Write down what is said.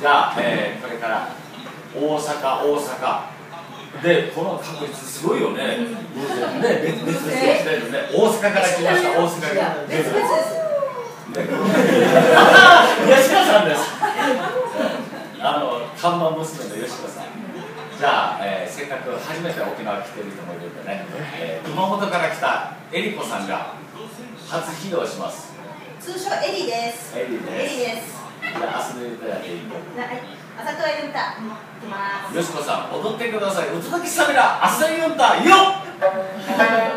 じゃあ、えー、これから大阪大阪。でこの確率すごいよね、ね別別々でね。大阪から来ました大阪から。別々です吉田さんです。あの看板娘の吉田さん。じゃあ、えー、せっかく初めて沖縄来てる人もいるんでね、えー、熊本から来たえりこさんが初披露します。通称エリです。エリですよしこさん踊ってください。歌だけしゃべら朝ユンタよっ